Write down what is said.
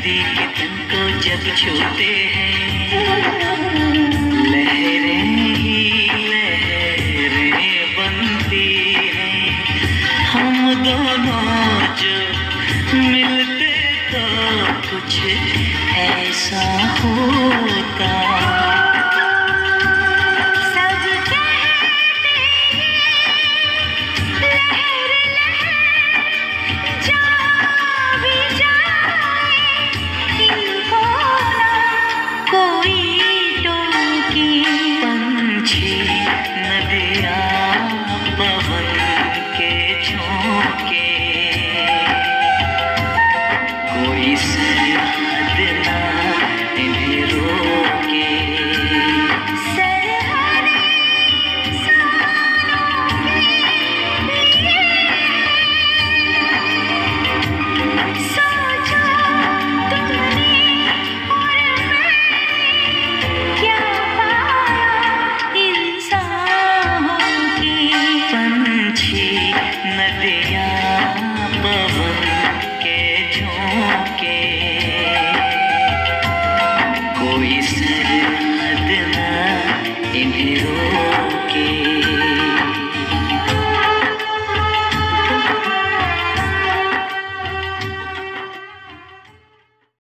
झोंके के तन को जब छूते हैं। लहरें ही लहरें बनती हैं। हम दोनों जो मिलते तो कुछ ऐसा होता। नदियाँ पवन के झोंके। कोई सरहद न इन्हें रो